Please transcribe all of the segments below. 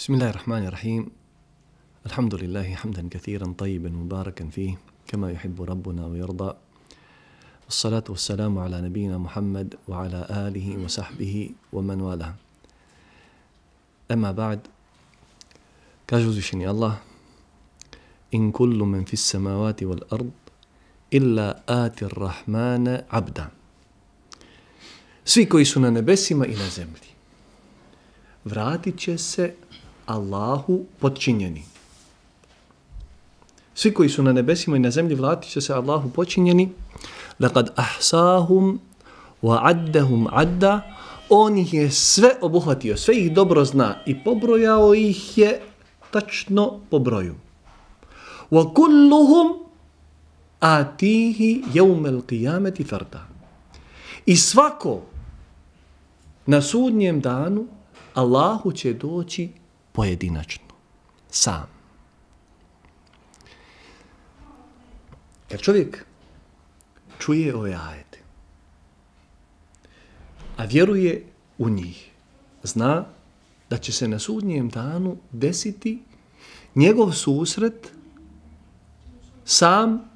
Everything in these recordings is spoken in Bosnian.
بسم الله الرحمن الرحيم الحمد لله حمدا كثيرا طيبا مباركا فيه كما يحب ربنا ويرضى والصلاة والسلام على نبينا محمد وعلى آله وصحبه ومن والاه أما بعد كاجوز شني الله إن كل من في السماوات والأرض إلا آتي الرحمن عبدا Svi koji su na nebesima vratit će se Allahu podčinjeni. Svi koji su na nebesima i na zemlji vratit će se Allahu podčinjeni. Lekad ahsahum wa addahum adda. On ih je sve obuhvatio, sve ih dobro zna i pobrojao ih je tačno po broju. Wa kulluhum atihi jeumel qiyameti farda. I svako na sudnjem danu Allahu će doći pojedinačno, sam. Kad čovjek čuje ove ajete, a vjeruje u njih, zna da će se na sudnjem danu desiti njegov susret sam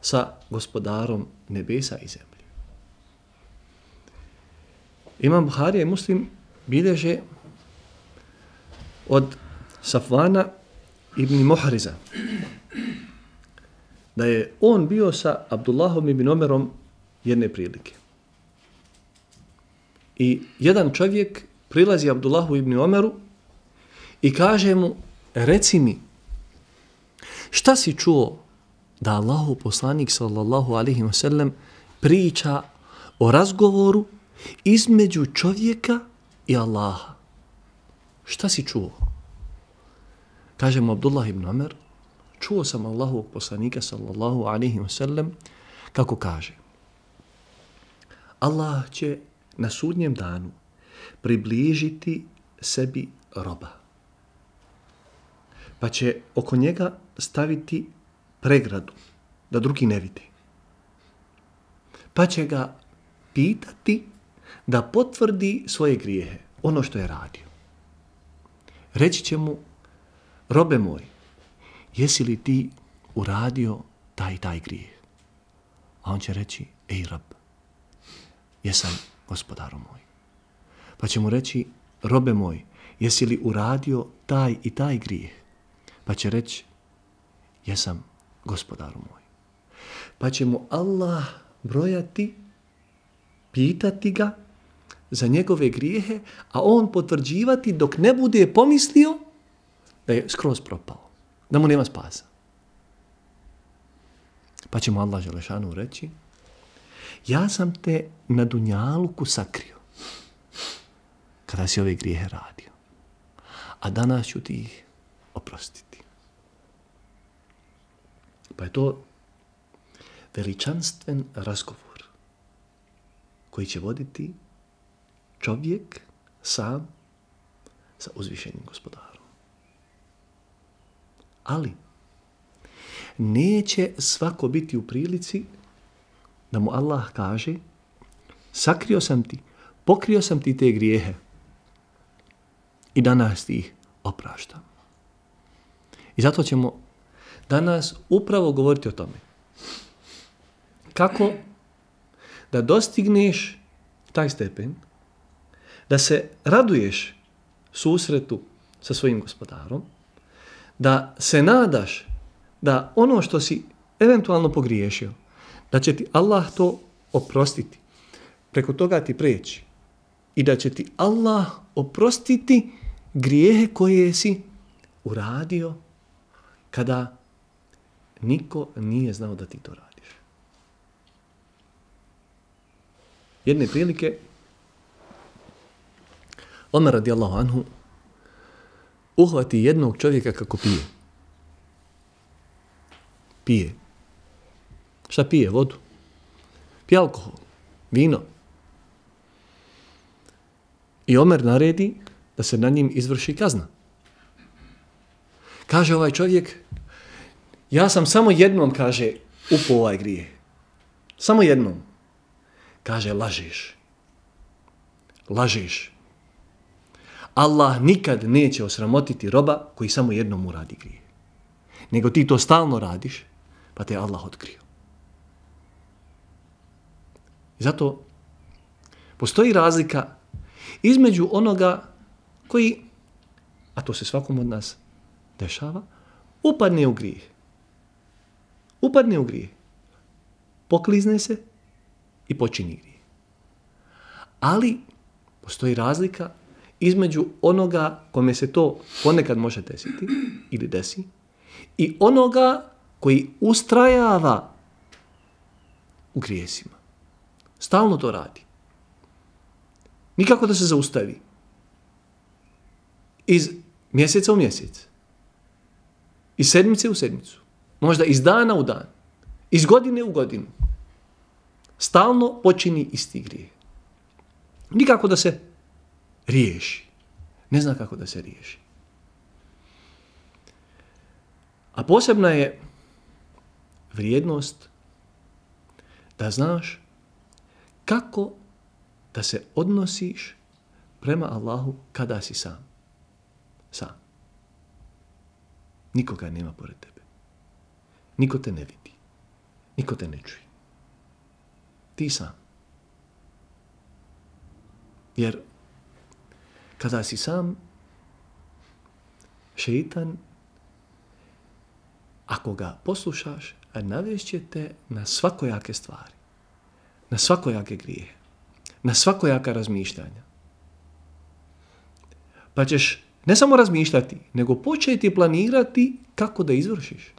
sa gospodarom nebesa i zemlje. Imam Buharija i Muslim bilježe od Safvana ibn Mohriza da je on bio sa Abdullahom ibn Omerom jedne prilike. I jedan čovjek prilazi Abdullahu ibn Omeru i kaže mu, reci mi, šta si čuo da Allahu poslanik sallallahu alihi wasallam priča o razgovoru između čovjeka i Allaha. Šta si čuo? Kaže mu Abdullah ibn Omer, čuo sam Allahovog poslanika sallallahu alaihi wa sallam kako kaže Allah će na sudnjem danu približiti sebi roba. Pa će oko njega staviti pregradu da drugi ne vidi. Pa će ga pitati da potvrdi svoje grijehe, ono što je radio. Reći će mu, robe moj, jesi li ti uradio taj taj grijeh? A on će reći, ej rab, jesam gospodaru moj. Pa će mu reći, robe moj, jesi li uradio taj i taj grijeh? Pa će reći, jesam gospodaru moj. Pa će mu Allah brojati, pitati ga za njegove grijehe, a on potvrđivati dok ne bude pomislio da je skroz propao, da mu nema spasa. Pa će mu Allah Želešanu reći, ja sam te na Dunjaluku sakrio kada si ove grijehe radio, a danas ću ti ih oprostiti. Pa je to veličanstven razgovor koji će voditi čovjek sam sa uzvišenim gospodarom. Ali, neće svako biti u prilici da mu Allah kaže sakrio sam ti, pokrio sam ti te grijehe i danas ti ih opraštam. I zato ćemo danas upravo govoriti o tome. Kako da dostigneš taj stepen da se raduješ susretu sa svojim gospodarom, da se nadaš da ono što si eventualno pogriješio, da će ti Allah to oprostiti, preko toga ti preći i da će ti Allah oprostiti grijehe koje si uradio kada niko nije znao da ti to radiš. Jedne prilike Omer radijallahu anhu uhvati jednog čovjeka kako pije. Pije. Šta pije? Vodu. Pije alkohol. Vino. I Omer naredi da se na njim izvrši kazna. Kaže ovaj čovjek, ja sam samo jednom, kaže, upo ovaj grije. Samo jednom. Kaže, lažeš. Lažeš. Allah nikad neće osramotiti roba koji samo jednom uradi grije. Nego ti to stalno radiš, pa te Allah otkrio. Zato postoji razlika između onoga koji, a to se svakom od nas dešava, upadne u grijeh. Upadne u grijeh. Poklizne se i počini grijeh. Ali postoji razlika između onoga kome se to ponekad može desiti ili desi i onoga koji ustrajava u grijesima. Stalno to radi. Nikako da se zaustavi. Iz mjeseca u mjesec. Iz sedmice u sedmicu. Možda iz dana u dan. Iz godine u godinu. Stalno počini isti grije. Nikako da se riješi. Ne zna kako da se riješi. A posebna je vrijednost da znaš kako da se odnosiš prema Allahu kada si sam. Sam. Nikoga nema pored tebe. Niko te ne vidi. Niko te ne čuje. Ti sam. Jer kada si sam, šeitan, ako ga poslušaš, navešće te na svakojake stvari, na svakojake grije, na svakojaka razmišljanja. Pa ćeš ne samo razmišljati, nego početi planirati kako da izvršiš.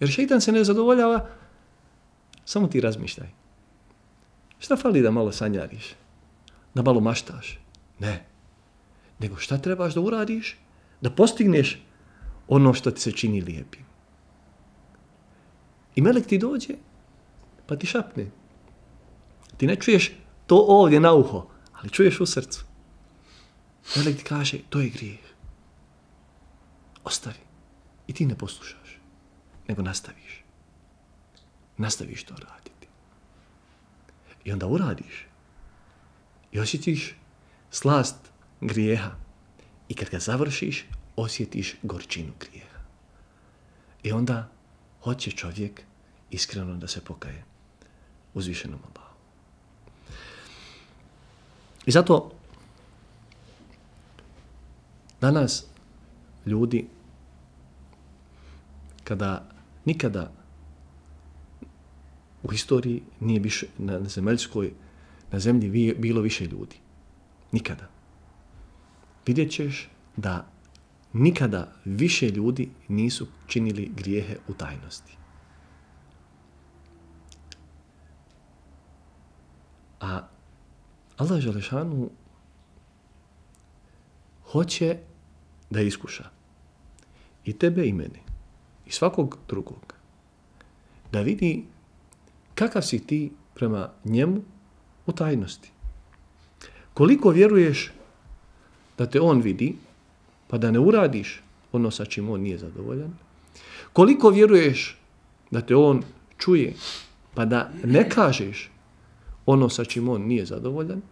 Jer šeitan se ne zadovoljava, samo ti razmišljaj. Šta fali da malo sanjariš? Da malo maštaš? Ne nego šta trebaš da uradiš da postigneš ono što ti se čini lijepim. I melek ti dođe, pa ti šapne. Ti ne čuješ to ovdje na uho, ali čuješ u srcu. Melek ti kaže, to je grijeh. Ostavi. I ti ne poslušaš, nego nastaviš. Nastaviš to raditi. I onda uradiš. I osjetiš slast grijeha. I kad ga završiš, osjetiš gorčinu grijeha. I onda hoće čovjek iskreno da se pokaje uzvišenom Allahu. I zato danas ljudi kada nikada u historiji nije više na zemaljskoj na zemlji bilo više ljudi. Nikada vidjet ćeš da nikada više ljudi nisu činili grijehe u tajnosti. A Allah Želešanu hoće da iskuša i tebe i mene i svakog drugog da vidi kakav si ti prema njemu u tajnosti. Koliko vjeruješ da te on vidi, pa da ne uradiš ono sa čim on nije zadovoljan, koliko vjeruješ da te on čuje, pa da ne kažeš ono sa čim on nije zadovoljan,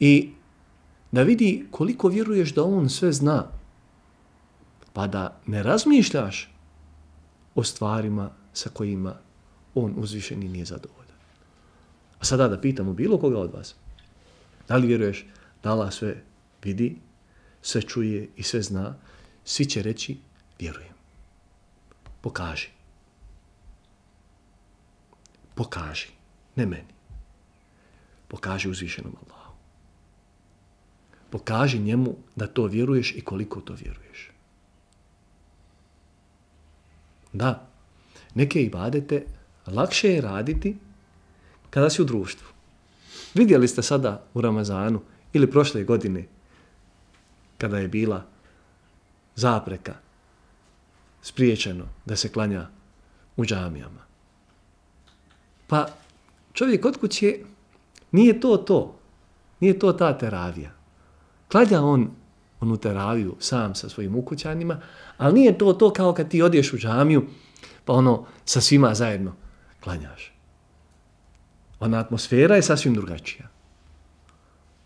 i da vidi koliko vjeruješ da on sve zna, pa da ne razmišljaš o stvarima sa kojima on uzvišeni nije zadovoljan. A sada da pitamo bilo koga od vas, da li vjeruješ da Allah sve vidi, sve čuje i sve zna, svi će reći, vjerujem. Pokaži. Pokaži. Ne meni. Pokaži uzvišenom Allahu. Pokaži njemu da to vjeruješ i koliko to vjeruješ. Da, neke ibadete lakše je raditi kada si u društvu. Vidjeli ste sada u Ramazanu ili prošle godine kada je bila zapreka spriječeno da se klanja u džamijama. Pa čovjek od kuće nije to to. Nije to ta teravija. Klanja on onu teraviju sam sa svojim ukućanima, ali nije to to kao kad ti odješ u džamiju pa ono sa svima zajedno klanjaš. Ona atmosfera je sasvim drugačija.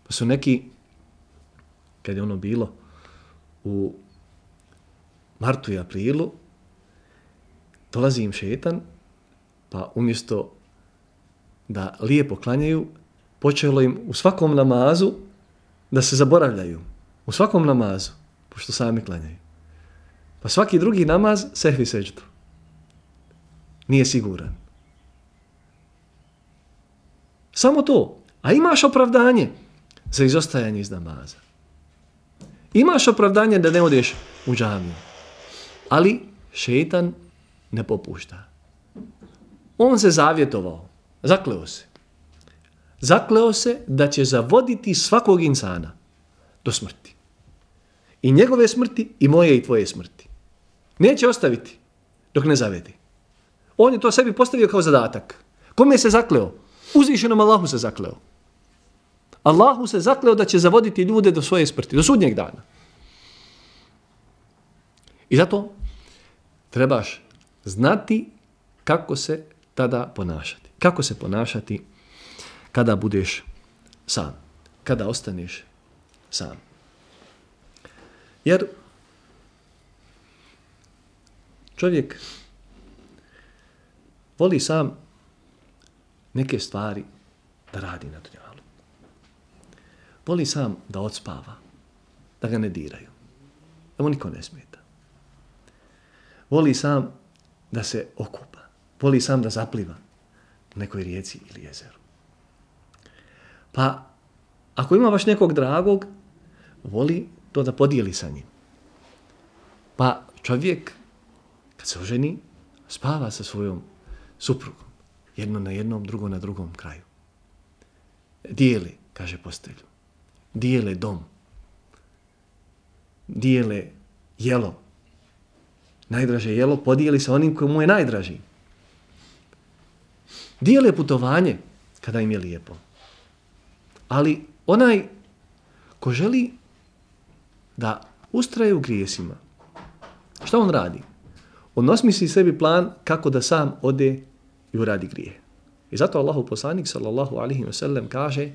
Pa su neki kad je ono bilo u martu i aprilu, dolazi im šetan, pa umjesto da lijepo klanjaju, počelo im u svakom namazu da se zaboravljaju. U svakom namazu, pošto sami klanjaju. Pa svaki drugi namaz sehvi seđdu. Nije siguran. Samo to. A imaš opravdanje za izostajanje iz namaza. Imaš opravdanje da ne odeš u džamiju. Ali šeitan ne popušta. On se zavjetovao. Zakleo se. Zakleo se da će zavoditi svakog insana do smrti. I njegove smrti, i moje i tvoje smrti. Neće ostaviti dok ne zavedi. On je to sebi postavio kao zadatak. Kome se zakleo? Uzvišenom Allahu se zakleo. Allahu se zakleo da će zavoditi ljude do svoje smrti, do sudnjeg dana. I zato trebaš znati kako se tada ponašati. Kako se ponašati kada budeš sam. Kada ostaneš sam. Jer čovjek voli sam neke stvari da radi na dunjalu. Voli sam da odspava, da ga ne diraju, da mu niko ne smeta. Voli sam da se okupa, voli sam da zapliva u nekoj rijeci ili jezeru. Pa, ako ima baš nekog dragog, voli to da podijeli sa njim. Pa čovjek, kad se oženi, spava sa svojom suprugom. Jedno na jednom, drugo na drugom kraju. Dijele, kaže postelju. Dijele dom. Dijele jelo. Najdraže jelo podijeli sa onim koji mu je najdraži. Dijele putovanje kada im je lijepo. Ali onaj ko želi da ustraje u grijesima, šta on radi? On osmisli sebi plan kako da sam ode i uradi grije. I zato Allahu poslanik sallallahu alaihi wa sallam kaže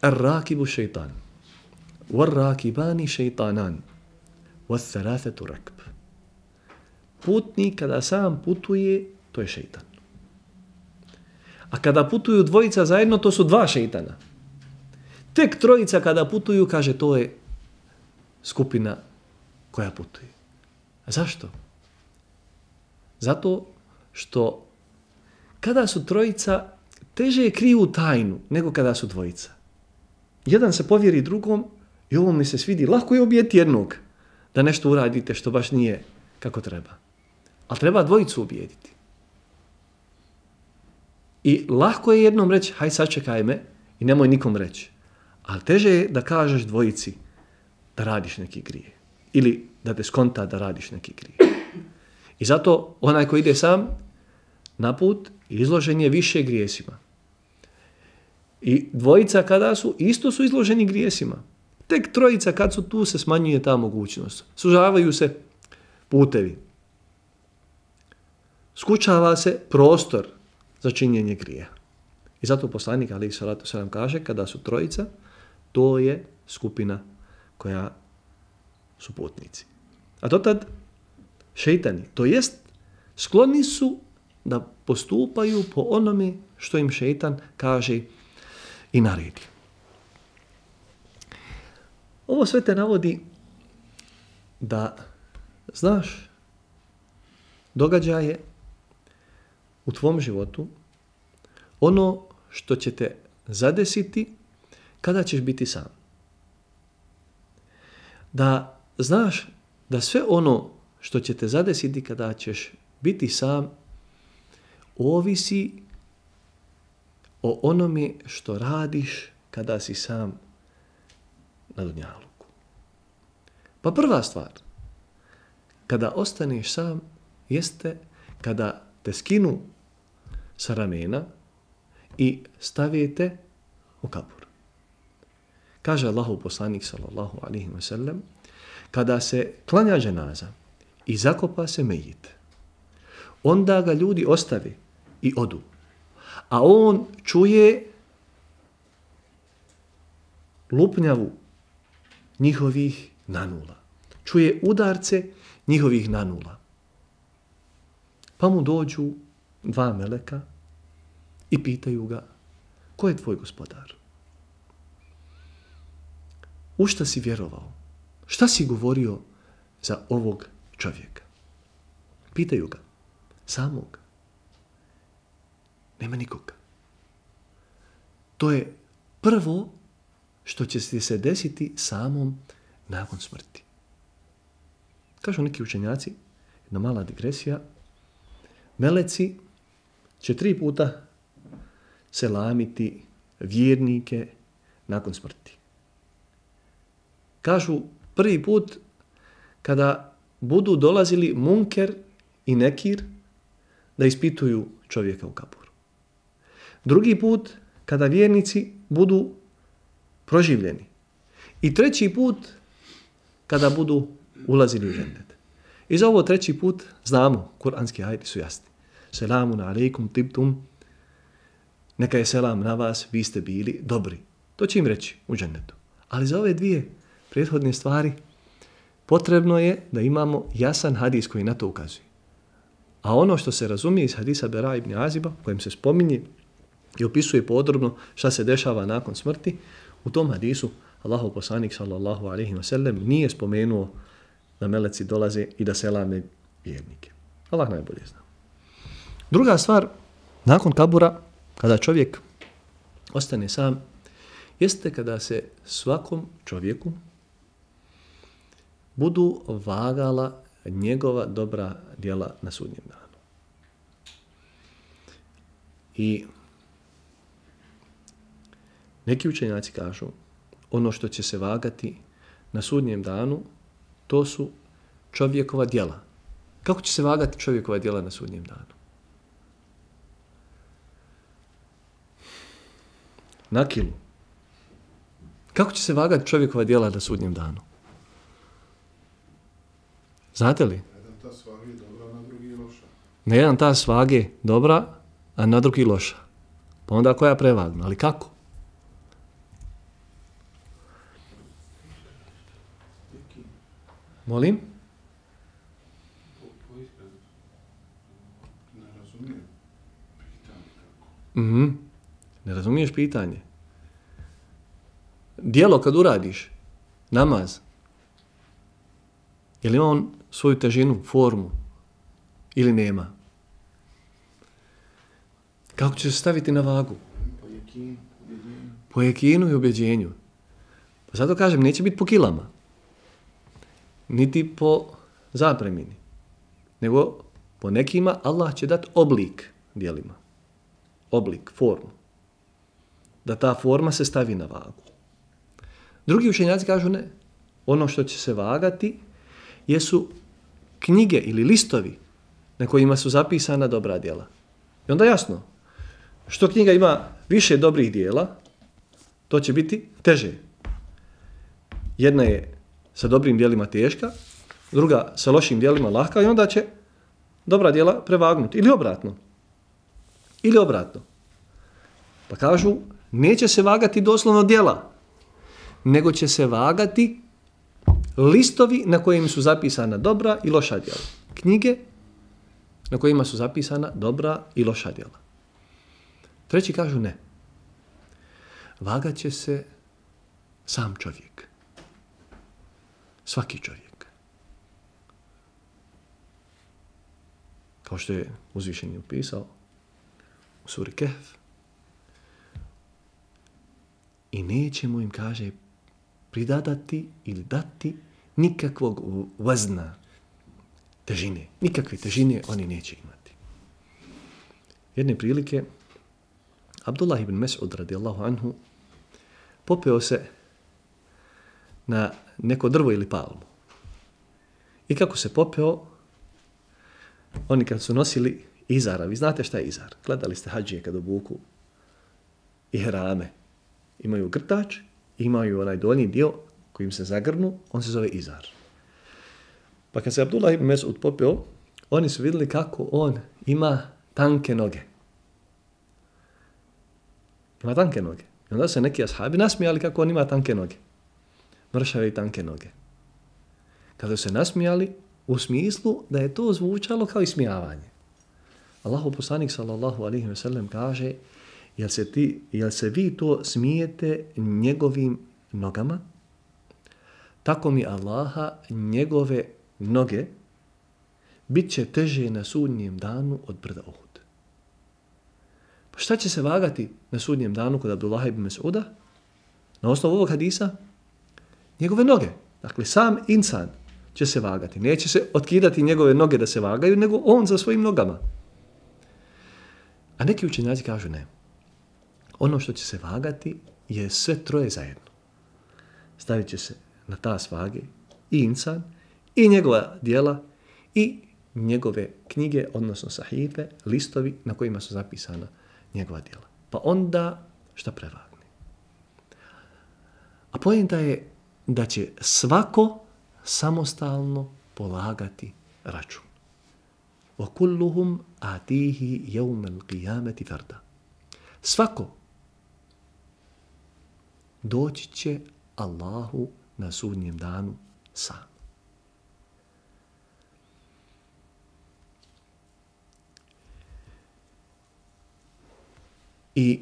Ar-rakibu šeitan War-rakibani šeitanan War-thalathatu rakb Putnik kada sam putuje, to je šeitan. A kada putuju dvojica zajedno, to su dva šeitana. Tek trojica kada putuju, kaže, to je skupina koja putuje. A zašto? Zato što kada su trojica, teže je kriju tajnu nego kada su dvojica. Jedan se povjeri drugom i ovo mi se svidi. Lako je ubijeti jednog da nešto uradite što baš nije kako treba. Ali treba dvojicu ubijediti. I lako je jednom reći, haj sačekaj me i nemoj nikom reći. Ali teže je da kažeš dvojici da radiš neki grije. Ili da te skonta da radiš neki grije. I zato onaj ko ide sam na put izložen je više grijesima. I dvojica kada su, isto su izloženi grijesima. Tek trojica kad su tu se smanjuje ta mogućnost. Sužavaju se putevi. Skučava se prostor za činjenje grija. I zato poslanik Ali Salatu Salam kaže kada su trojica, to je skupina koja su putnici. A to tad šeitani, to jest skloni su da postupaju po onome što im šeitan kaže i naredi. Ovo sve te navodi da znaš događaje u tvom životu, ono što će te zadesiti kada ćeš biti sam. Da znaš da sve ono što će te zadesiti kada ćeš biti sam, ovisi o onome što radiš kada si sam na dunjaluku. Pa prva stvar, kada ostaneš sam, jeste kada te skinu sa ramena i stavite u kabur. Kaže Allahu poslanik sallallahu alaihi wa sallam, kada se klanja dženaza i zakopa se mejit, onda ga ljudi ostavi i odu. A on čuje lupnjavu njihovih nanula. Čuje udarce njihovih nanula. Pa mu dođu dva meleka i pitaju ga ko je tvoj gospodar? U šta si vjerovao? Šta si govorio za ovog čovjeka? Pitaju ga. Samog. Nema nikoga. To je prvo što će se desiti samom nakon smrti. Kažu neki učenjaci, jedna mala digresija, meleci će tri puta selamiti vjernike nakon smrti. Kažu prvi put kada budu dolazili munker i nekir da ispituju čovjeka u kaburu. Drugi put kada vjernici budu proživljeni. I treći put kada budu ulazili u žennet. I za ovo treći put znamo, kuranski ajdi su jasni. Selamun alaikum tibtum, neka je selam na vas, vi ste bili dobri. To će im reći u džennetu. Ali za ove dvije prethodne stvari potrebno je da imamo jasan hadis koji na to ukazuje. A ono što se razumije iz hadisa Bera ibn Aziba, kojem se spominje i opisuje podrobno šta se dešava nakon smrti, u tom hadisu Allahov poslanik sallallahu alaihi wa sallam nije spomenuo da meleci dolaze i da selame vjernike. Allah najbolje zna. Druga stvar, nakon kabura, kada čovjek ostane sam, jeste kada se svakom čovjeku budu vagala njegova dobra djela na sudnjem danu. I neki učenjaci kažu, ono što će se vagati na sudnjem danu, to su čovjekova djela. Kako će se vagati čovjekova djela na sudnjem danu? Na kilu. Kako će se vagati čovjekova djela na sudnjem danu? Znate li? Na jedan ta svage dobra, a na drugi loša. Pa onda koja prevagna? Ali kako? Molim? Ne razumijem pitanje kako. Mhm. Ne razumiješ pitanje. Dijelo kad uradiš, namaz, je li ima on svoju težinu, formu ili nema? Kako će se staviti na vagu? Po jekin, ubjeđenju. Po jekinu i objeđenju. Pa zato kažem, neće biti po kilama. Niti po zapremini. Nego po nekima Allah će dati oblik dijelima. Oblik, formu. Da ta forma se stavi na vagu. Drugi učenjaci kažu ne. Ono što će se vagati jesu knjige ili listovi na kojima su zapisana dobra djela. I onda jasno, što knjiga ima više dobrih dijela, to će biti teže. Jedna je sa dobrim dijelima teška, druga sa lošim dijelima lahka i onda će dobra dijela prevagnuti. Ili obratno. Ili obratno. Pa kažu, neće se vagati doslovno dijela, nego će se vagati listovi na kojim su zapisana dobra i loša djela. Knjige na kojima su zapisana dobra i loša djela. Treći kažu ne. Vagat će se sam čovjek. Svaki čovjek. Kao što je uzvišeni upisao u suri Kehf. I nećemo im, kaže, pridadati ili dati nikakvog vazna težine. Nikakve težine oni neće imati. Jedne prilike, Abdullah ibn Mes'ud radijallahu anhu popeo se na neko drvo ili palmu. I kako se popeo, oni kad su nosili izara, vi znate šta je izar, gledali ste hađije kad obuku i herame, imaju grtač, imaju onaj donji dio kojim se zagrnu, on se zove izar. Pa kad se Abdullah ibn Mes'ud popeo, oni su vidjeli kako on ima tanke noge. Ima tanke noge. I onda se neki ashabi nasmijali kako on ima tanke noge mršave i tanke noge. Kada su se nasmijali, u smislu da je to zvučalo kao ismijavanje. Allahu poslanik sallallahu alaihi ve sellem kaže jel se, ti, jel se vi to smijete njegovim nogama? Tako mi Allaha njegove noge bit će teže na sudnjem danu od brda Uhud. Pa šta će se vagati na sudnjem danu kod Abdullah ibn Mas'uda? Na osnovu ovog hadisa? Njegove noge. Dakle, sam insan će se vagati. Neće se otkidati njegove noge da se vagaju, nego on za svojim nogama. A neki učenjaci kažu ne. Ono što će se vagati je sve troje zajedno. Stavit će se na ta svage i insan, i njegova dijela, i njegove knjige, odnosno sahife, listovi na kojima su zapisana njegova dijela. Pa onda šta prevagne? A pojenta je da će svako samostalno polagati račun. وَكُلُّهُمْ kulluhum يَوْمَ الْقِيَامَةِ فَرْدَ. Svako doći će Allahu na sudnjem danu sam. I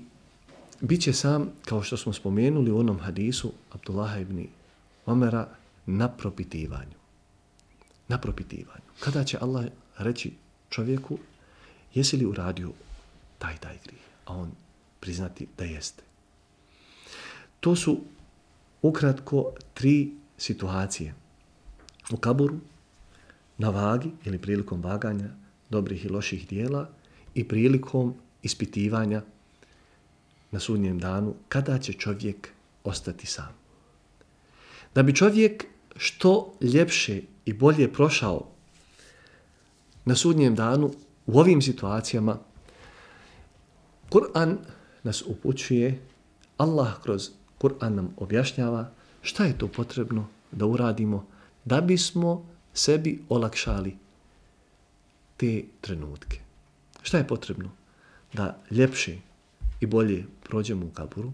bit će sam, kao što smo spomenuli u onom hadisu Abdullaha ibn Omera, na propitivanju. Na propitivanju. Kada će Allah reći čovjeku, jesi li uradio taj, taj grih? A on priznati da jeste. To su ukratko tri situacije. U kaburu, na vagi ili prilikom vaganja dobrih i loših dijela i prilikom ispitivanja na sudnjem danu kada će čovjek ostati sam. Da bi čovjek što ljepše i bolje prošao na sudnjem danu u ovim situacijama, Kur'an nas upućuje, Allah kroz Kur'an nam objašnjava šta je to potrebno da uradimo da bismo sebi olakšali te trenutke. Šta je potrebno? Da ljepše i bolje prođemo u kaburu.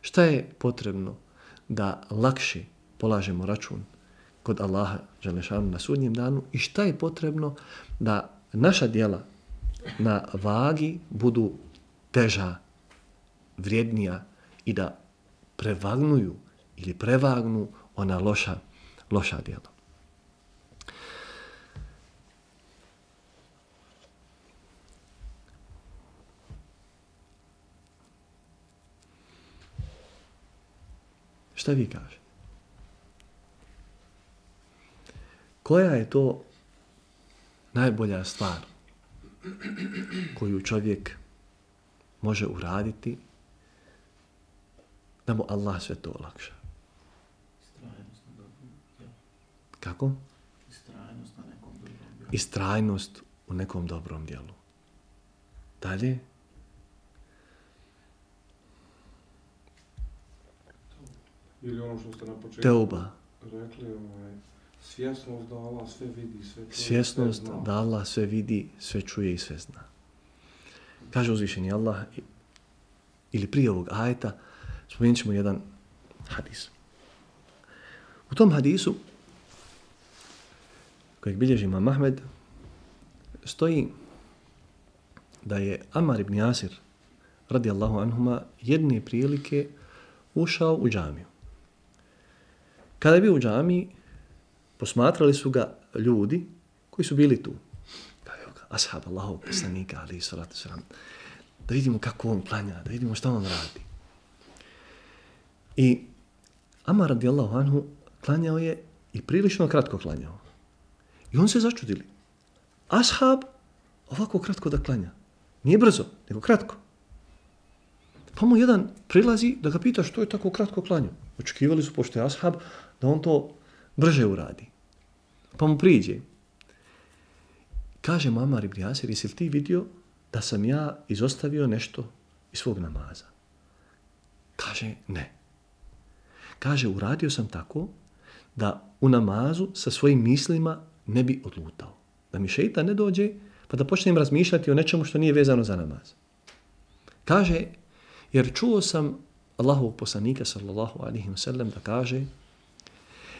Šta je potrebno da lakše polažemo račun kod Allaha Želešanu na sudnjem danu i šta je potrebno da naša dijela na vagi budu teža, vrijednija i da prevagnuju ili prevagnu ona loša, loša dijela. Šta vi kažete? Koja je to najbolja stvar koju čovjek može uraditi da mu Allah sve to olakša? Kako? Istrajnost na nekom drugom djelu. Istrajnost u nekom dobrom djelu. Dalje? Ili ono što ste na početku Teuba. rekli, ovaj, svjesnost da Allah sve vidi, sve čuje, Svjesnost sve zna. da Allah sve vidi, sve čuje i sve zna. Kaže uzvišeni Allah, ili prije ovog ajeta, spomenut ćemo jedan hadis. U tom hadisu, kojeg bilježi Imam Ahmed, stoji da je Amar ibn Jasir, radijallahu anhuma, jedne prilike ušao u džamiju. Kada je bio u džamiji, posmatrali su ga ljudi koji su bili tu. Kao evo ga, ashab Allahov poslanika, ali i salatu sram. Da vidimo kako on klanja, da vidimo šta on radi. I Amar radijallahu anhu klanjao je i prilično kratko klanjao. I on se začudili. Ashab ovako kratko da klanja. Nije brzo, nego kratko. Pa mu jedan prilazi da ga pita što je tako kratko klanjao. Očekivali su, pošto je ashab, da on to brže uradi. Pa mu priđe. Kaže mama Ibn Jasir, jesi li ti vidio da sam ja izostavio nešto iz svog namaza? Kaže, ne. Kaže, uradio sam tako da u namazu sa svojim mislima ne bi odlutao. Da mi šeita ne dođe pa da počnem razmišljati o nečemu što nije vezano za namaz. Kaže, jer čuo sam Allahovog poslanika sallallahu alaihi wa sallam da kaže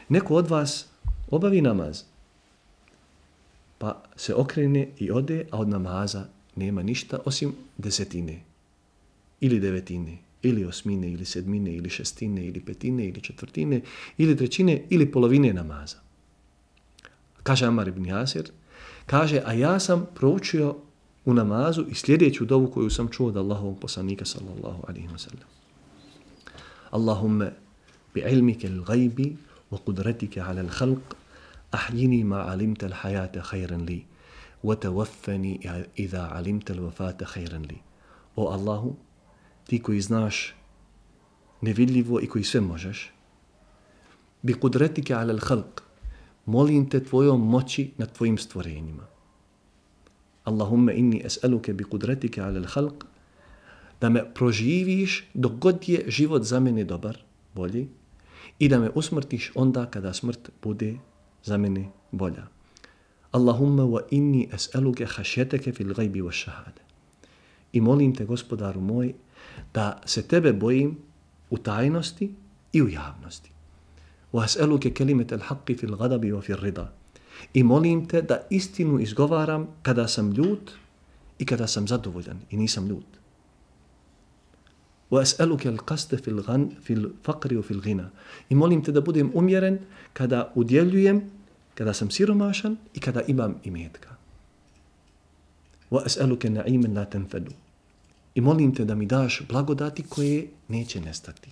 Neko od vas obavi namaz, pa se okrene i ode, a od namaza nema ništa osim desetine ili devetine ili osmine ili sedmine ili šestine ili petine ili četvrtine ili trećine ili polovine namaza. Kaže Amar ibn Jasir, kaže, a ja sam proučio u namazu i sljedeću dovu koju sam čuo od Allahovog poslanika sallallahu alaihi wa sallam. Allahumme bi ilmike l-gajbi wa kudretike ala l'halq, ahyini ma alimta l-hayata khayran li wa tawaffani idha alimta l-wafata li. O Allahu, ti koji znaš nevidljivo i koji sve možeš, bi kudretike ala l'halq, molim te tvojom moći nad tvojim stvorenjima. Allahumma inni es'aluke bi kudretike ala l'halq, da me proživiš dok god je život za mene dobar, bolji, i da me usmrtiš onda kada smrt bude za mene bolja. Allahumma wa inni es'aluke hašjeteke fil gajbi wa šahade. I molim te, gospodaru moj, da se tebe bojim u tajnosti i u javnosti. Wa es'aluke kelimete al haqqi fil gadabi wa fil rida. I molim te da istinu izgovaram kada sam ljut i kada sam zadovoljan i nisam ljut. Wa as'aluka al-qasd fi al-ghan fi al-faqr wa fi al-ghina. I molim te da budem umjeren kada udjeljujem, kada sam siromašan i kada imam imetka. Wa as'aluka na'iman la tanfadu. I molim te da mi daš blagodati koje neće nestati.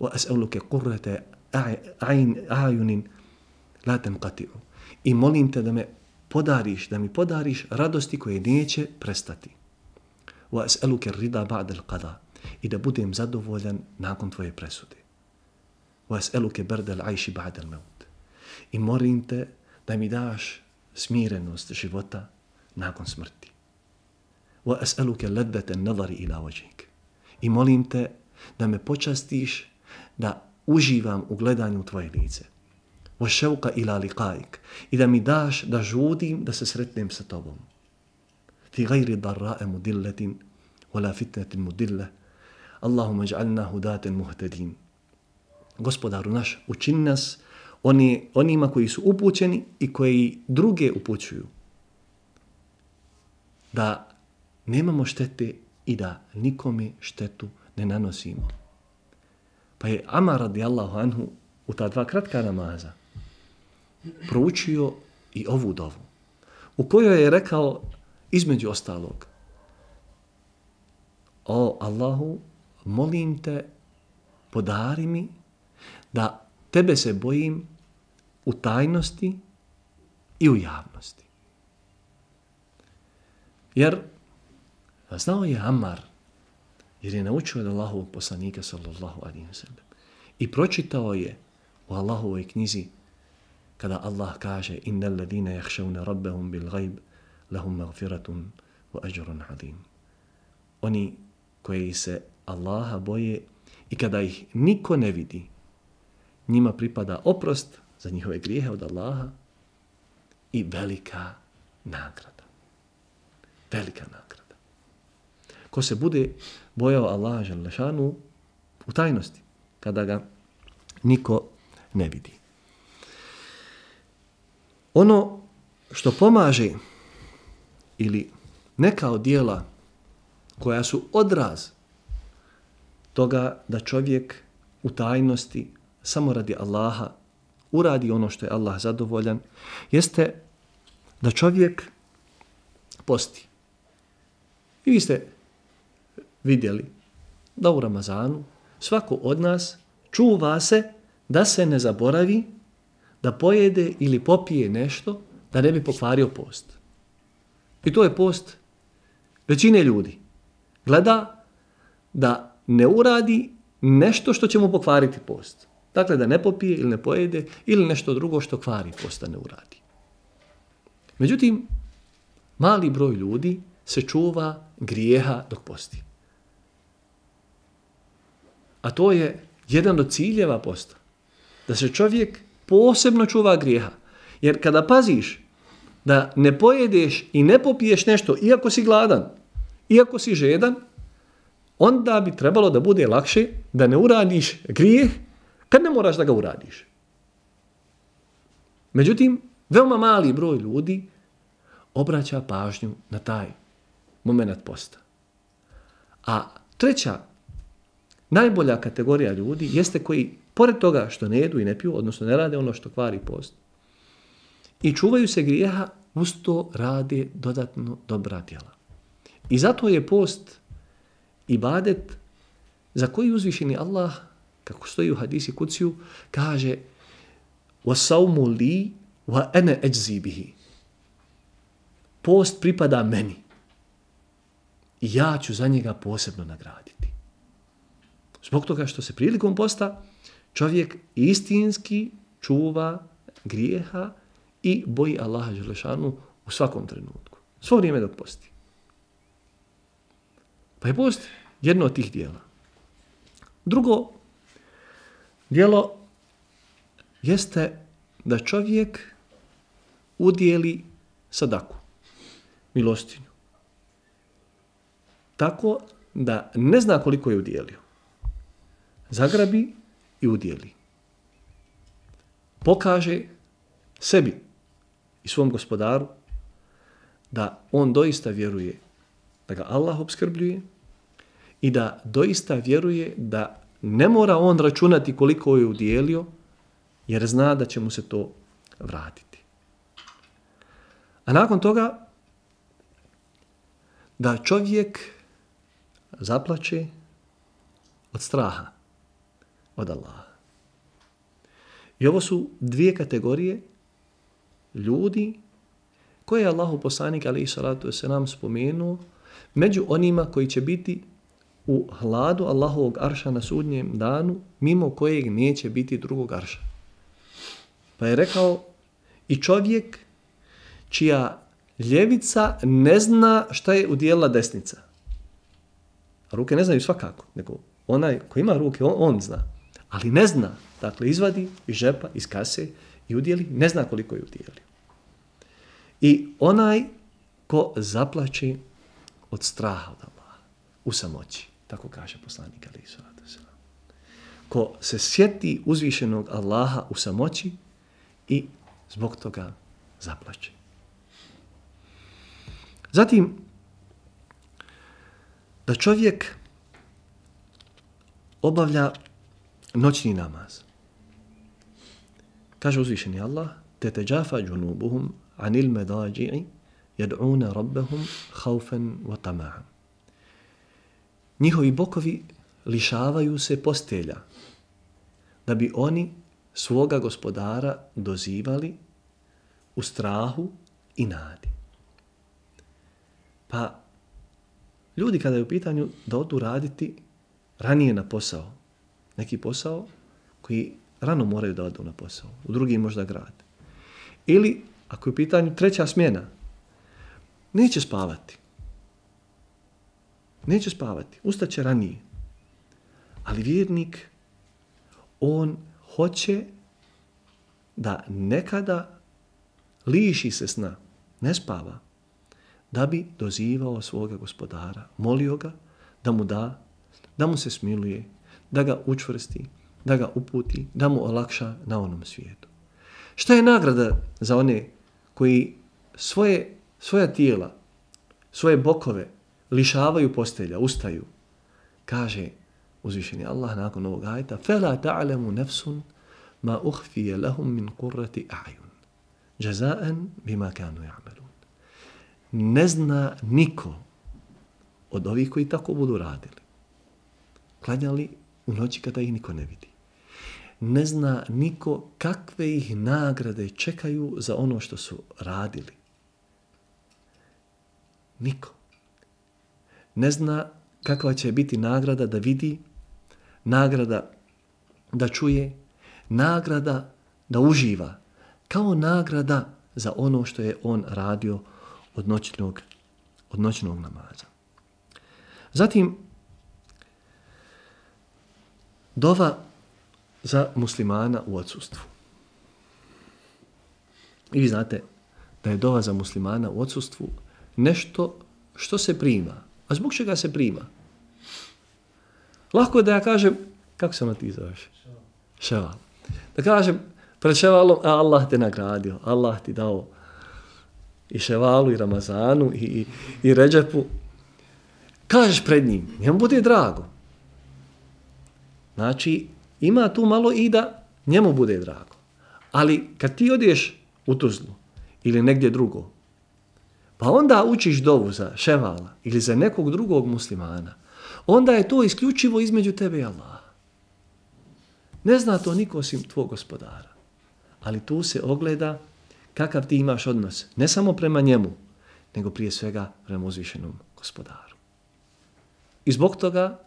Wa as'aluka qurrata a'in a'yunin la. I molim te da me podariš, da mi podariš radosti koje neće prestati. Wa as'aluka ar-rida ba'da al-qada. I da budem zadovoljan nakon tvoje presude. Wa as'aluka barda al-'aysh ba'da al-maut. I molim te da mi daš smirenost života nakon smrti. Wa as'aluka laddat an-nazari ila wajhik. I molim te da me počastiš da uživam u gledanju tvoje lice wa shawqa ila liqa'ik i da mi daš da žudim da se sretnem sa tobom fi gajri darra'e mudillatin ولا فتنة مدلة اللهم اجعلنا هداة مهتدين. Gospodaru naš učini nas oni onima koji su upućeni i koji druge upućuju. Da nemamo štete i da nikome štetu ne nanosimo. Pa je Amar radijallahu anhu u ta dva kratka namaza proučio i ovu dovu, u kojoj je rekao između ostalog, o Allahu, molim te, podari mi da tebe se bojim u tajnosti i u javnosti. Jer znao je Ammar, jer je naučio od Allahovog poslanika sallallahu alaihi wa sallam i pročitao je u Allahovoj knjizi kada Allah kaže innal ladina yakhshawna rabbahum bil ghaib lahum maghfiratun wa ajrun azim. Oni koji se Allaha boje i kada ih niko ne vidi, njima pripada oprost za njihove grijehe od Allaha i velika nagrada. Velika nagrada. Ko se bude bojao Allaha želešanu u tajnosti, kada ga niko ne vidi. Ono što pomaže ili neka od dijela koja su odraz toga da čovjek u tajnosti samo radi Allaha uradi ono što je Allah zadovoljan, jeste da čovjek posti. I vi ste vidjeli da u Ramazanu svako od nas čuva se da se ne zaboravi da pojede ili popije nešto da ne bi pokvario post. I to je post većine ljudi. Gleda da ne uradi nešto što će mu pokvariti post. Dakle, da ne popije ili ne pojede ili nešto drugo što kvari posta ne uradi. Međutim, mali broj ljudi se čuva grijeha dok posti. A to je jedan od ciljeva posta. Da se čovjek posebno čuva grijeha. Jer kada paziš da ne pojedeš i ne popiješ nešto, iako si gladan, iako si žedan, onda bi trebalo da bude lakše da ne uradiš grijeh kad ne moraš da ga uradiš. Međutim, veoma mali broj ljudi obraća pažnju na taj moment posta. A treća, najbolja kategorija ljudi jeste koji, pored toga što ne jedu i ne piju, odnosno ne rade ono što kvari post, i čuvaju se grijeha, usto rade dodatno dobra djela. I zato je post ibadet za koji uzvišeni Allah, kako stoji u hadisi kuciju, kaže وَسَوْمُ لِي وَأَنَا أَجْزِي بِهِ Post pripada meni. I ja ću za njega posebno nagraditi. Zbog toga što se prilikom posta čovjek istinski čuva grijeha i boji Allaha Želešanu u svakom trenutku. Svo vrijeme dok posti. Pa je post jedno od tih dijela. Drugo dijelo jeste da čovjek udijeli sadaku, milostinju. Tako da ne zna koliko je udijelio. Zagrabi i udijeli. Pokaže sebi i svom gospodaru da on doista vjeruje da ga Allah obskrbljuje i da doista vjeruje da ne mora on računati koliko je udjelio, jer zna da će mu se to vratiti. A nakon toga, da čovjek zaplače od straha od Allaha. I ovo su dvije kategorije ljudi koje je Allahu poslanik ali i salatu se nam spomenuo među onima koji će biti u hladu Allahovog arša na sudnjem danu mimo kojeg neće biti drugog arša. Pa je rekao i čovjek čija ljevica ne zna šta je udijela desnica. A ruke ne znaju svakako, nego onaj ko ima ruke, on, on zna. Ali ne zna, dakle izvadi iz žepa, iz kase i udijeli, ne zna koliko je udijeli. I onaj ko zaplaće od straha od Allaha, u samoći, tako kaže poslanik Ali Ko se sjeti uzvišenog Allaha u samoći i zbog toga zaplaće. Zatim, da čovjek obavlja noćni namaz. Kaže uzvišeni Allah, te te džunubuhum anil medađi'i Jad'una rabbahum khawfan wa tama'a. Njihovi bokovi lišavaju se postelja da bi oni svoga gospodara dozivali u strahu i nadi. Pa ljudi kada je u pitanju da odu raditi ranije na posao, neki posao koji rano moraju da odu na posao, u drugi možda grad. Ili ako je u pitanju treća smjena, neće spavati. Neće spavati, ustaće ranije. Ali vjernik, on hoće da nekada liši se sna, ne spava, da bi dozivao svoga gospodara, molio ga da mu da, da mu se smiluje, da ga učvrsti, da ga uputi, da mu olakša na onom svijetu. Šta je nagrada za one koji svoje, svoja tijela, svoje bokove, lišavaju postelja, ustaju, kaže uzvišeni Allah nakon ovog ajta, فَلَا تَعْلَمُ نَفْسٌ مَا أُخْفِيَ لَهُمْ مِنْ قُرَّةِ أَعْيُنْ جَزَاءً بِمَا كَانُوا يَعْمَلُونَ Ne zna niko od ovih koji tako budu radili. Klanjali u noći kada ih niko ne vidi. Ne zna niko kakve ih nagrade čekaju za ono što su radili. Niko. Ne zna kakva će biti nagrada da vidi nagrada da čuje, nagrada da uživa, kao nagrada za ono što je on radio od noćnog, od noćnog namaza. Zatim, dova za muslimana u odsustvu. I vi znate da je dova za muslimana u odsustvu nešto što se prima. A zbog čega se prima? Lahko je da ja kažem, kako se ono ti zoveš? Ševal. Da kažem, pred ševalom, a Allah te nagradio, Allah ti dao i ševalu, i Ramazanu, i, i, i Ređepu. Kažeš pred njim, njemu bude drago. Znači, ima tu malo i da njemu bude drago. Ali kad ti odeš u Tuzlu ili negdje drugo, pa onda učiš dovu za ševala ili za nekog drugog muslimana, onda je to isključivo između tebe i Allaha. Ne zna to niko osim tvoj gospodara. Ali tu se ogleda kakav ti imaš odnos. Ne samo prema njemu, nego prije svega prema uzvišenom gospodaru. I zbog toga,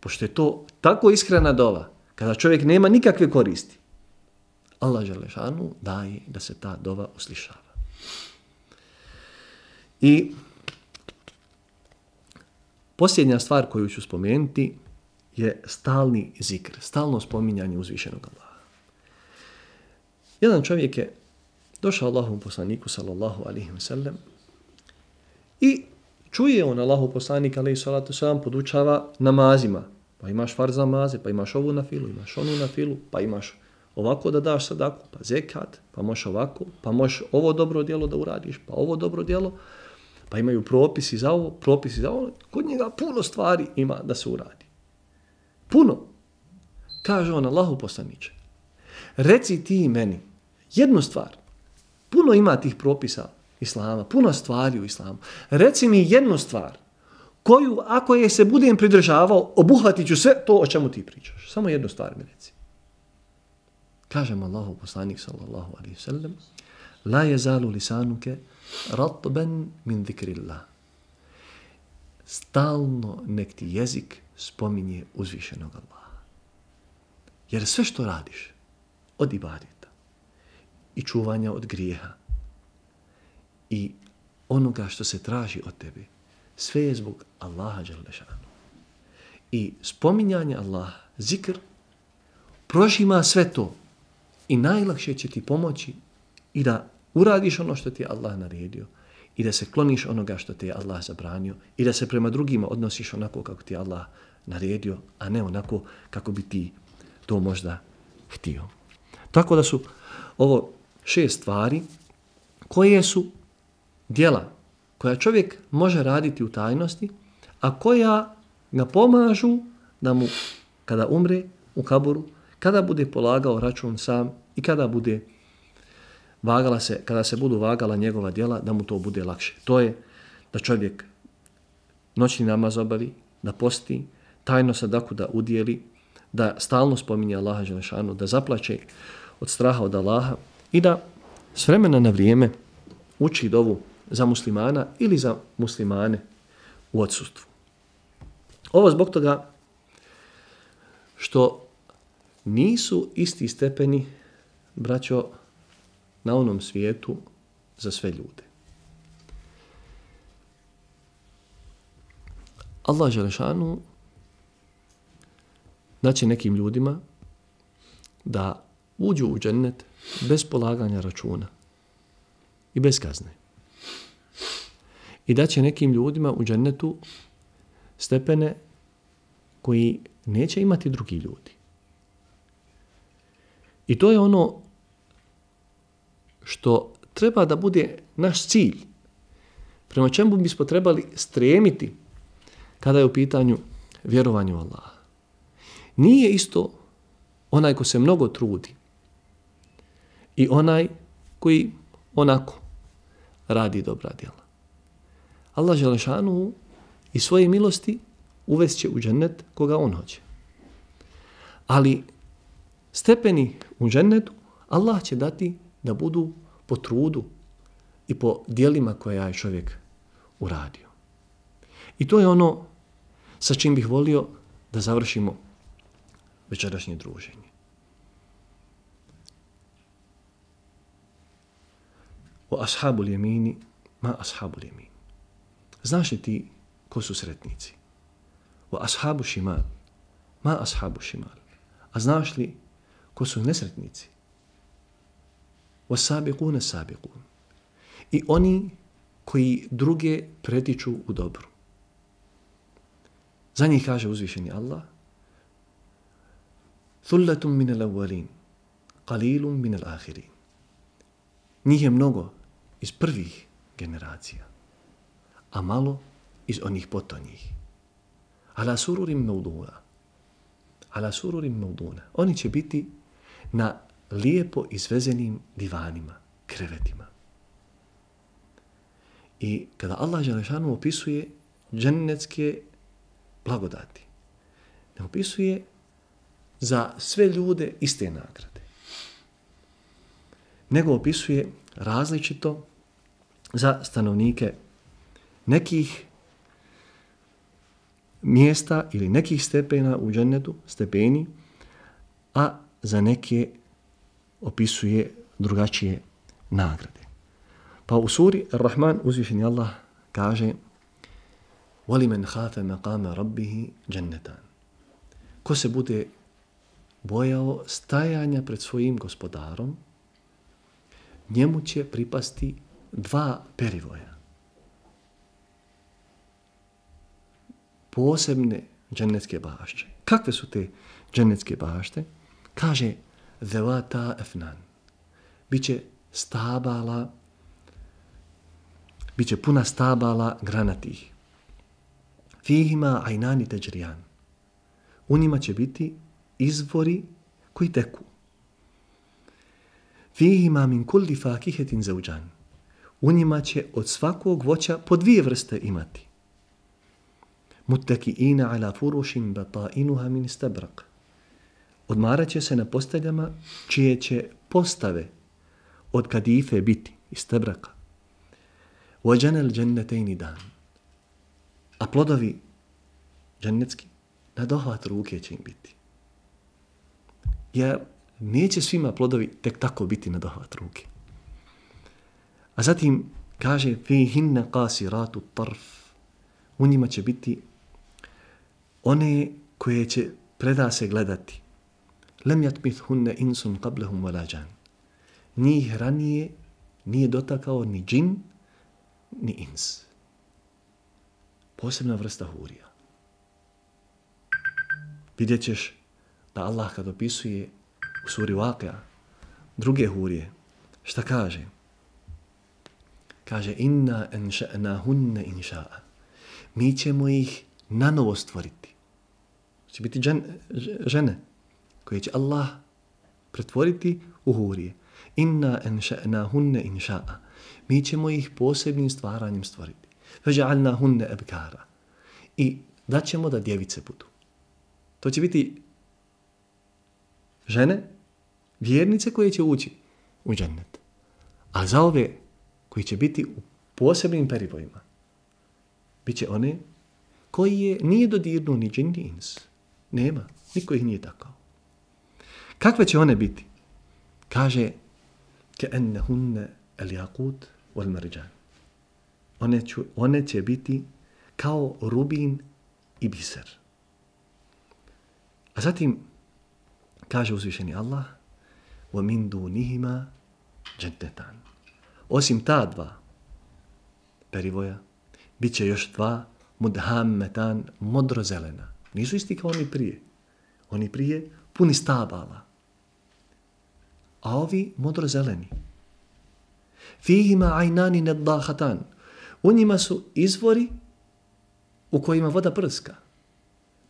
pošto je to tako iskrena dova, kada čovjek nema nikakve koristi, Allah Želešanu daje da se ta dova uslišava. I posljednja stvar koju ću spomenuti je stalni zikr, stalno spominjanje uzvišenog Allaha. Jedan čovjek je došao Allahom poslaniku sallallahu alihi wasallam, i čuje on Allahu poslanik, alaihi salatu sallam podučava namazima. Pa imaš farz namaze, pa imaš ovu na filu, imaš onu na filu, pa imaš ovako da daš sadaku, pa zekat, pa možeš ovako, pa možeš ovo dobro djelo da uradiš, pa ovo dobro djelo, pa imaju propisi za ovo, propisi za ovo. Kod njega puno stvari ima da se uradi. Puno. Kaže on Allahu poslaniče, reci ti meni jednu stvar. Puno ima tih propisa Islama, puno stvari u Islamu. Reci mi jednu stvar koju, ako je se budem pridržavao, obuhvatit ću sve to o čemu ti pričaš. Samo jednu stvar mi reci. Kažem Allahu poslanik sallallahu alaihi sallam, la je zalu lisanuke ratben min zikrillah. Stalno nek ti jezik spominje uzvišenog Allaha. Jer sve što radiš od ibadeta i čuvanja od grijeha i onoga što se traži od tebe, sve je zbog Allaha Đalešanu. I spominjanje Allaha, zikr, prožima sve to i najlakše će ti pomoći i da uradiš ono što ti je Allah naredio i da se kloniš onoga što ti je Allah zabranio i da se prema drugima odnosiš onako kako ti je Allah naredio, a ne onako kako bi ti to možda htio. Tako da su ovo šest stvari koje su dijela koja čovjek može raditi u tajnosti, a koja ga pomažu da mu kada umre u kaburu, kada bude polagao račun sam i kada bude vagala se, kada se budu vagala njegova djela, da mu to bude lakše. To je da čovjek noćni namaz obavi, da posti, tajno sadaku da udijeli, da stalno spominje Allaha Želešanu, da zaplaće od straha od Allaha i da s vremena na vrijeme uči dovu za muslimana ili za muslimane u odsustvu. Ovo zbog toga što nisu isti stepeni, braćo, na onom svijetu za sve ljude. Allah Želešanu daće nekim ljudima da uđu u džennet bez polaganja računa i bez kazne. I daće nekim ljudima u džennetu stepene koji neće imati drugi ljudi. I to je ono što treba da bude naš cilj. Prema čemu bismo trebali stremiti kada je u pitanju vjerovanje u Allaha. Nije isto onaj ko se mnogo trudi i onaj koji onako radi dobra djela. Allah Želešanu i svoje milosti uvest će u džennet koga on hoće. Ali stepeni u džennetu Allah će dati da budu po trudu i po dijelima koje je čovjek uradio. I to je ono sa čim bih volio da završimo večerašnje druženje. O ashabu ljemini, ma ashabu ljemini. Znaš li ti ko su sretnici? O ashabu šimal, ma ashabu šimal. A znaš li ko su nesretnici? وَسَابِقُونَ سَابِقُونَ sabiqun. I oni koji druge pretiču u dobru. Za njih kaže uzvišeni Allah, Thulletum min الْأَوَّلِينَ قَلِيلٌ مِنَ min al-akhirin. Njih je mnogo iz prvih generacija, a malo iz onih potonjih. Ala sururim mauduna. Ala sururim mauduna. Oni će biti na lijepo izvezenim divanima, krevetima. I kada Allah Želešanu opisuje džennetske blagodati, ne opisuje za sve ljude iste nagrade. Nego opisuje različito za stanovnike nekih mjesta ili nekih stepena u džennetu, stepeni, a za neke opisuje drugačije nagrade. Pa u suri Ar-Rahman uzvišeni Allah kaže وَلِمَنْ خَافَ مَقَامَ رَبِّهِ جَنَّتَانِ Ko se bude bojao stajanja pred svojim gospodarom, njemu će pripasti dva perivoja. Posebne džennetske bašće. Kakve su te džennetske bašte? Kaže, Zevata efnan. Biće stabala, biće puna stabala granatih. Fihima ajnani teđrijan. U njima će biti izvori koji teku. Fihima min kulli fakihetin zauđan. U njima će od svakog voća po dvije vrste imati. Muttaki ina ala furušim batainuha min istabrak. Odmarat će se na posteljama čije će postave od kadife biti iz tebraka. Vođanel džennetejni dan. A plodovi džennetski na dohvat ruke će im biti. Ja neće svima plodovi tek tako biti na dohvat ruke. A zatim kaže fi hinna qasiratu tarf. U njima će biti one koje će preda se gledati lem jatmith hunne insun qablehum valađan. Njih ranije nije dotakao ni džin, ni ins. Posebna vrsta hurija. Vidjet ćeš da Allah kad opisuje u suri Waqia druge hurije, šta kaže? Kaže, inna enša'na hunne inša'a. Mi ćemo ih na novo stvoriti. Će biti žene, žene koje će Allah pretvoriti u hurije. Inna enša'na hunne inša'a. Mi ćemo ih posebnim stvaranjem stvoriti. Veđa'alna hunne ebkara. I da ćemo da djevice budu. To će biti žene, vjernice koje će ući u džennet. A za ove koji će biti u posebnim perivojima, bit će one koji je nije dodirnuo ni džin ni ins. Nema. Niko ih nije takao. Kakve će one biti? Kaže, ke ennehunne el jakut wal marđan. One, ću, one će biti kao rubin i biser. A zatim kaže uzvišeni Allah wa min dunihima džennetan. Osim ta dva perivoja, bit će još dva mudhammetan modrozelena. Nisu isti kao oni prije. Oni prije puni stabala a ovi modro zeleni. Fihima ajnani neddahatan. U njima su izvori u kojima voda prska.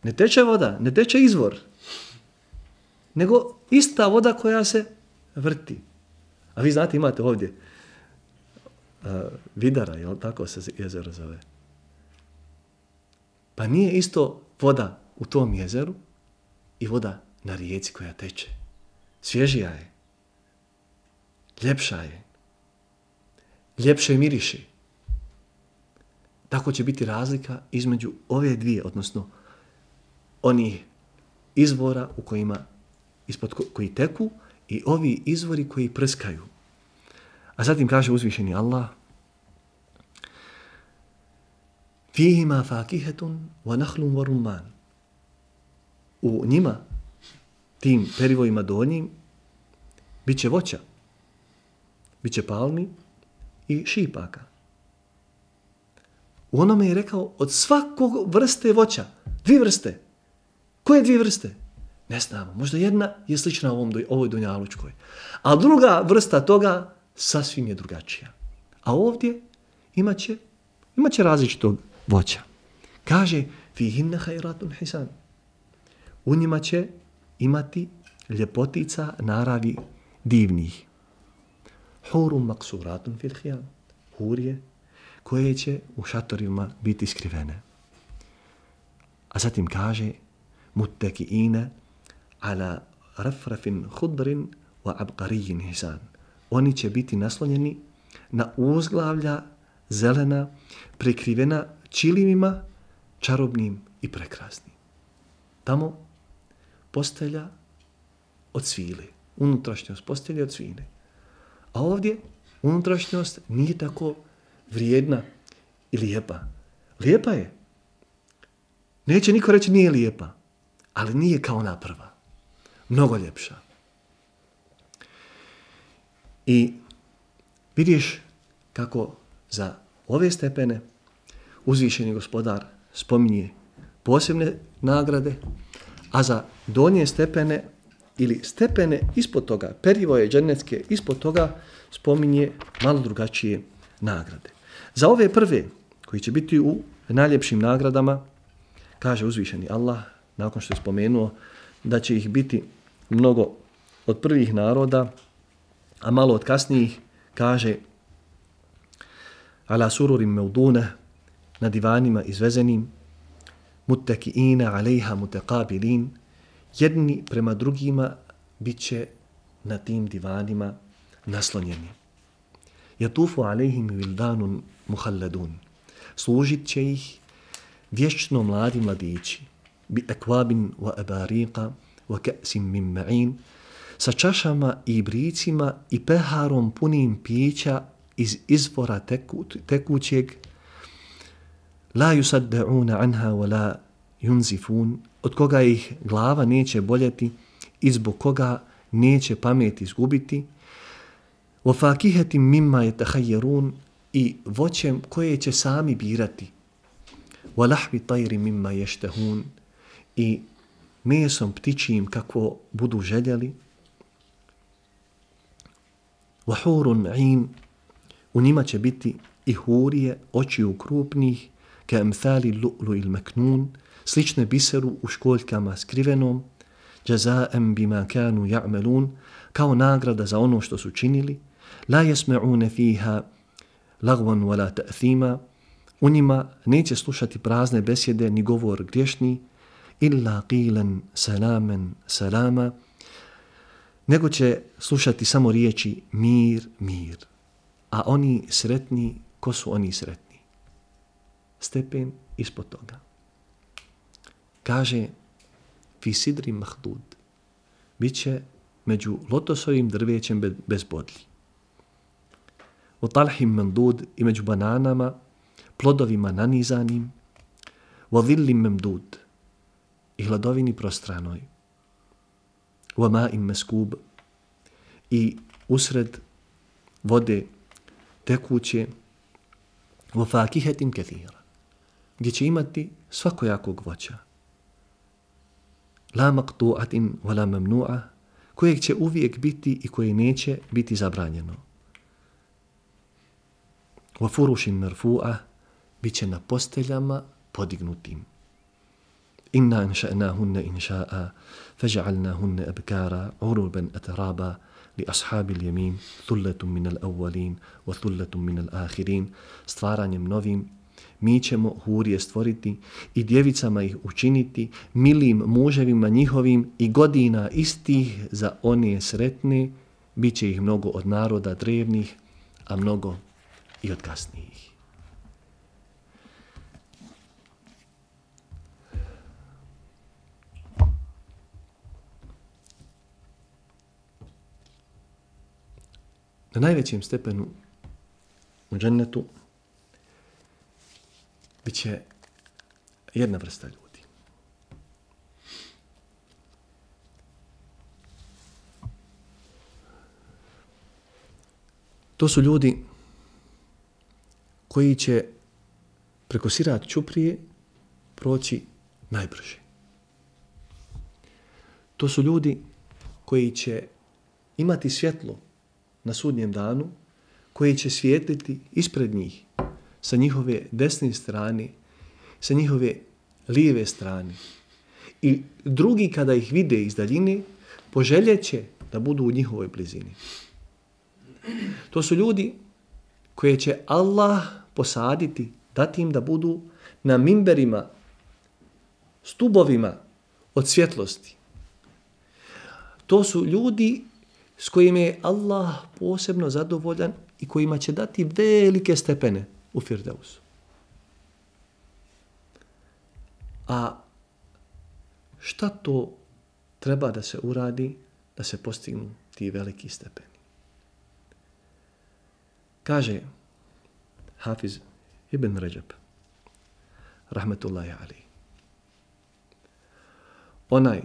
Ne teče voda, ne teče izvor. Nego ista voda koja se vrti. A vi znate, imate ovdje uh, vidara, jel tako se jezero zove? Pa nije isto voda u tom jezeru i voda na rijeci koja teče. Svježija je ljepša je. Ljepše miriši. Tako će biti razlika između ove dvije, odnosno oni izvora u kojima ispod koji teku i ovi izvori koji prskaju. A zatim kaže uzvišeni Allah Fihima fakihetun wa nahlum wa rumman. U njima, tim perivojima donjim, bit će voća, Biće palmi i šipaka. U onome je rekao od svakog vrste voća. Dvije vrste. Koje dvije vrste? Ne znamo. Možda jedna je slična ovom, ovoj Dunjalučkoj. A druga vrsta toga sasvim je drugačija. A ovdje imaće, imaće različitog voća. Kaže, fihinna hajratun hisan. U njima će imati ljepotica naravi divnih. Hurum maksuratun fil hijam. Hurje koje će u šatorima biti skrivene. A zatim kaže, muttakiina ala rafrafin hudrin wa abqarijin hisan. Oni će biti naslonjeni na uzglavlja zelena, prekrivena čilimima, čarobnim i prekrasnim. Tamo postelja od svile. Unutrašnjost postelje od svine. A ovdje unutrašnjost nije tako vrijedna i lijepa. Lijepa je. Neće niko reći nije lijepa, ali nije kao ona prva. Mnogo ljepša. I vidiš kako za ove stepene uzvišeni gospodar spominje posebne nagrade, a za donje stepene ili stepene ispod toga, perivoje džennetske, ispod toga spominje malo drugačije nagrade. Za ove prve, koji će biti u najljepšim nagradama, kaže uzvišeni Allah, nakon što je spomenuo da će ih biti mnogo od prvih naroda, a malo od kasnijih, kaže ala sururim meudune, na divanima izvezenim, muttakiina alejha mutekabilin, jedni prema drugima bit će na tim divanima naslonjeni. Jatufu alejhim vildanun muhalladun. Služit će ih vječno mladi mladići, bi ekvabin wa ebariqa wa ka'sim min ma'in, sa čašama i bricima i peharom punim pića iz izvora teku, tekućeg, la yusaddauna anha wa la junzifun, od koga ih glava neće boljeti i zbog koga neće pamet izgubiti, wa fakihatin mimma yatakhayyarun i voćem koje će sami birati, wa lahmi tayri mimma yashtahun i mesom ptičijim kako budu željeli, wa hurun 'ain u njima će biti i hurije očiju krupnih ka emthali lu'lu il maknun slične biseru u školjkama skrivenom jazaem bima kanu ya'malun kao nagrada za ono što su činili la yasma'una fiha lagwan wala ta'thima u njima neće slušati prazne besjede ni govor griješni illa qilan salamen salama nego će slušati samo riječi mir, mir. A oni sretni, ko su oni sretni? Stepen ispod toga kaže fi sidri mahdud. Bit će među lotosovim drvećem bez bodlji. U talhim mendud i među bananama, plodovima nanizanim, u adillim memdud i hladovini prostranoj, u ama im meskub i usred vode tekuće. U fakihetim kathira, gdje će imati svakojakog voća, la maktu'atin wala mamnu'a, kojeg će uvijek biti i koje neće biti zabranjeno. Wa furushin marfu'a, biće na posteljama podignutim. Inna anša'nahunna inša'a, faja'alnahunna abkara, uruban ataraba, li ashabi l-jemin, thulletum min al-awwalin, wa thulletum min al-akhirin, stvaranjem novim mi ćemo hurije stvoriti i djevicama ih učiniti milim muževima njihovim i godina istih za one sretne. Bit će ih mnogo od naroda drevnih a mnogo i od kasnijih. Na najvećem stepenu u džennetu bit će jedna vrsta ljudi. To su ljudi koji će preko sirat čuprije proći najbrže. To su ljudi koji će imati svjetlo na sudnjem danu, koji će svijetliti ispred njih, sa njihove desne strane, sa njihove lijeve strane. I drugi kada ih vide iz daljine, poželjeće da budu u njihovoj blizini. To su ljudi koje će Allah posaditi, dati im da budu na mimberima, stubovima od svjetlosti. To su ljudi s kojima je Allah posebno zadovoljan i kojima će dati velike stepene u Firdausu. A šta to treba da se uradi da se postignu ti veliki stepeni? Kaže Hafiz ibn Rajab, rahmetullahi ali. Onaj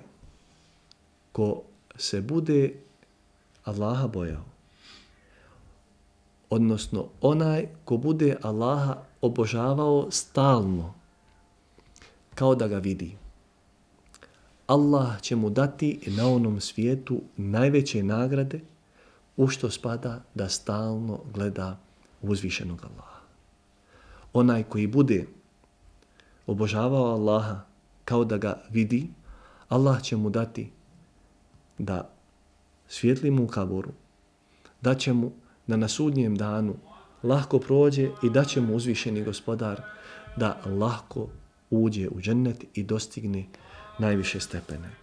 ko se bude Allaha bojao, odnosno onaj ko bude Allaha obožavao stalno, kao da ga vidi. Allah će mu dati na onom svijetu najveće nagrade u što spada da stalno gleda uzvišenog Allaha. Onaj koji bude obožavao Allaha kao da ga vidi, Allah će mu dati da svijetli mu u kaboru, da će mu da na sudnjem danu lahko prođe i da će mu uzvišeni gospodar da lahko uđe u džennet i dostigne najviše stepene.